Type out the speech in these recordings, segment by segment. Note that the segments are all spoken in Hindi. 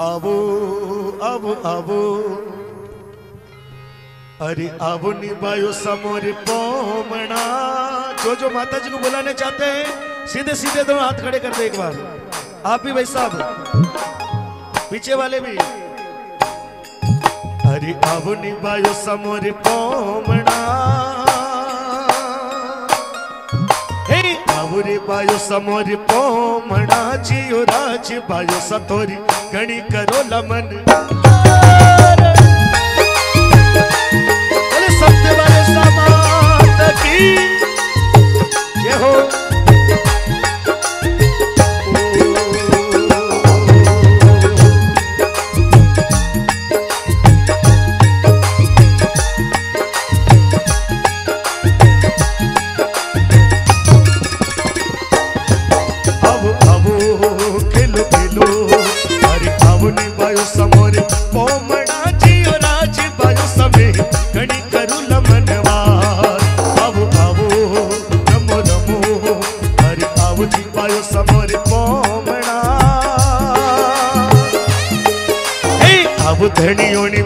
आवो अब अब। अरे अब निभायो समोर पोमणा। जो जो माता जी को बुलाने चाहते हैं, सीधे सीधे दोनों हाथ खड़े कर दे एक बार। आप भी भाई साहब, पीछे वाले भी। अरे अब निभायो समोर पोमणा। अब निभायो समोर पोमणा, जियो राज भायो सतोरी। गणी करो लमन। सत्य वाले समात की? ये हो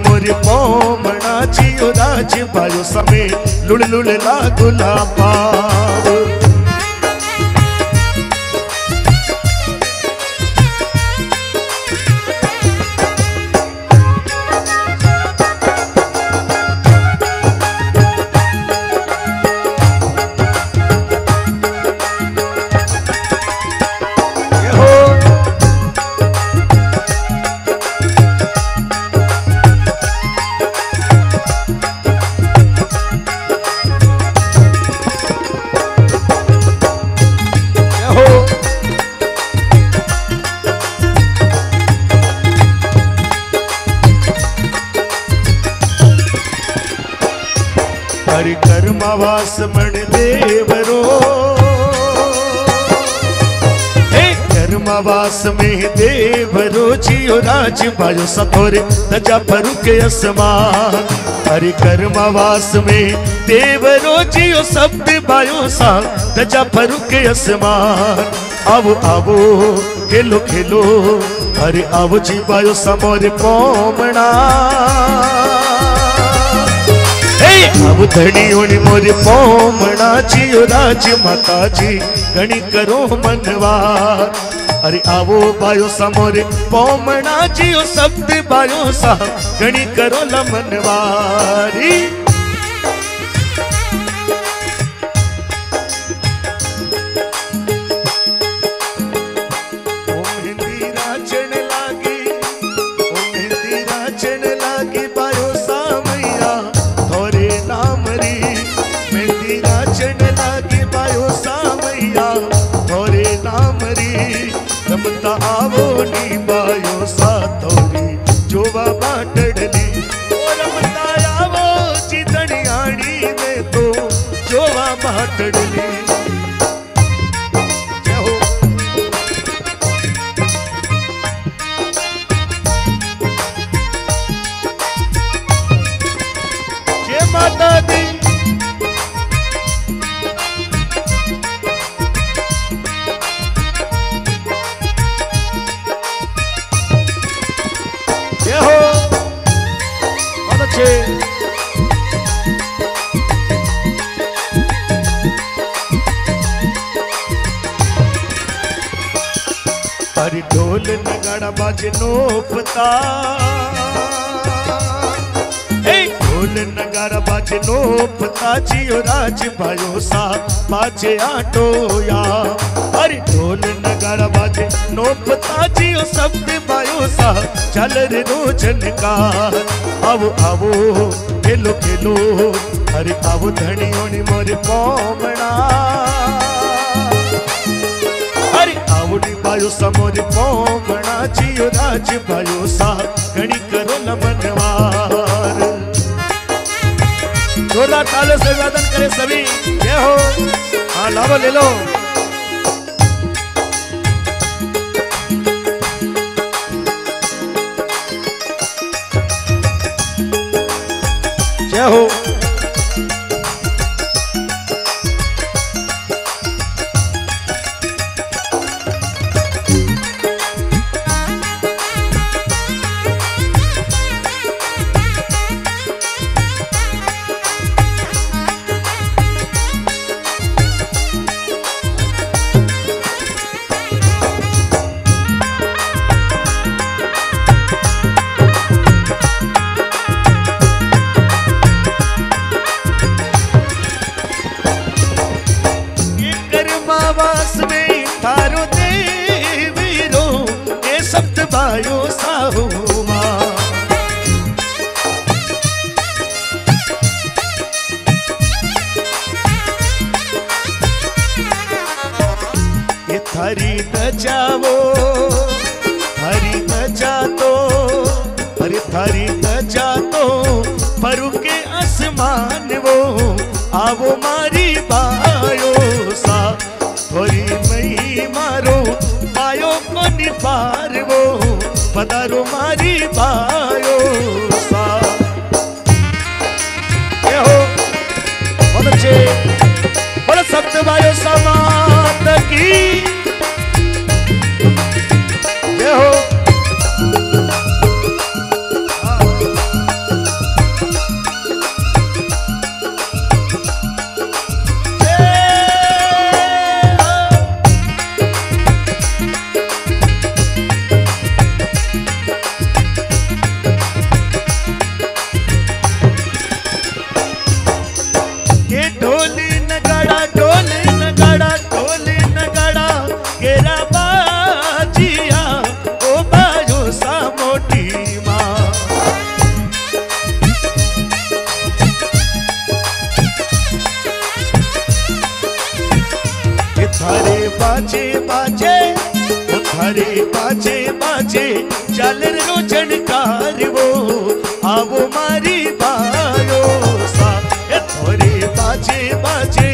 मोर पोमणा जियो राज बायो समे लुड़ लुड़ ला हरि कर्मवास मण देवरो। कर्मवास में देवरो, जियो राज बायो सतोरे परु के असमान। हरि कर्मवास में देवरो, जियो शब्द बायो सा परु के असमान। आवो आवो, खेलो खेलो, हरि आवो जी बायो समोर पोमणा अब धणियोनी मोरी पोमणा जियो राज माता जी। घणी करो मनवार अरे आवो बायो समोरे पोमणा जियो शब्द आवो नी बायो सा जोवा बाटड़ली। ओ रमता आवो चितणियाणी में तो जोवा बाटड़ली। हरि ढोल नगाड़ा बाजे नोपता। हे ढोल नगाड़ा बाजे नोपता जियो राज भयो सा बाजे आटो या। हरि ढोल नगाड़ा बाजे नोपता जियो शब्द भयो सा चल रे रोजन का आवो आवो खेलो खेलो हरि आवो धणियोनी मोर पोमणा हरि आवडी बायो समोर पोमणा जियो राज बायो सा घणी करो नमनवार जोरदार तालों से वादन करे सभी जय हो हाँ लाभो ले लो. जय हो. बाजे बाजे चालर रो जनकार वो। आवो मारी बारो सा थोरे बाजे बाजे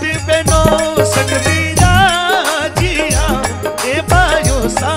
अरे साथ बहनों जिया ए बायो सा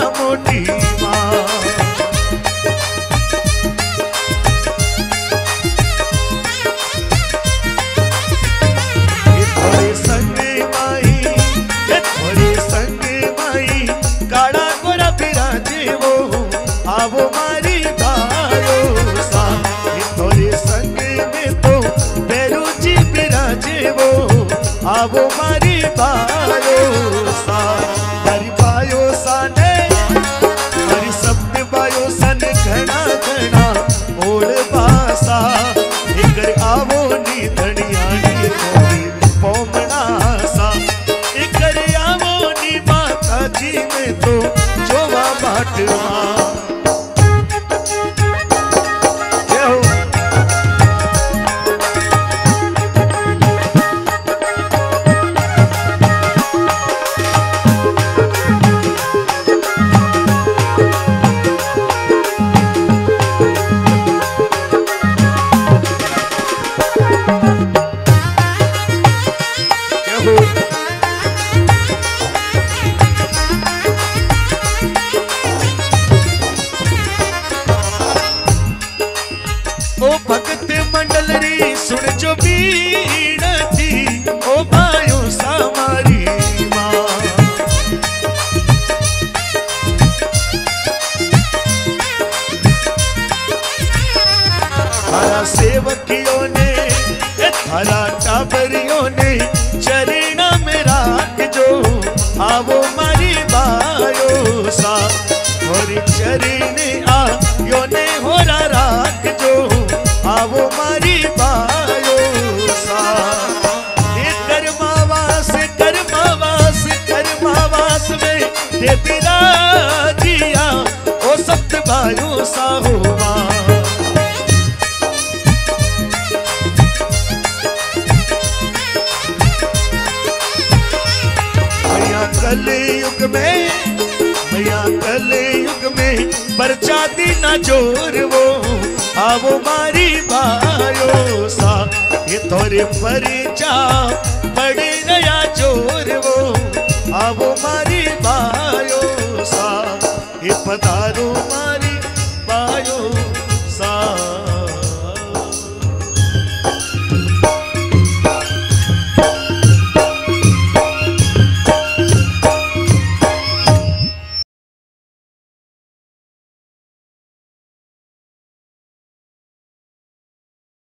जोवा सेवकियों ने टाबरियों ने चरण में राख जो आवो मारी बायो सा और चरण आ यो ने होरा राख जो आवो मारी बायो सा ए कर्मावास कर्मावास कर्मावास में दे बिराजिया ओ सप्त बायो सा हो दीना ज़ोर वो आवो मारी भायो सा ये तोरे परिचा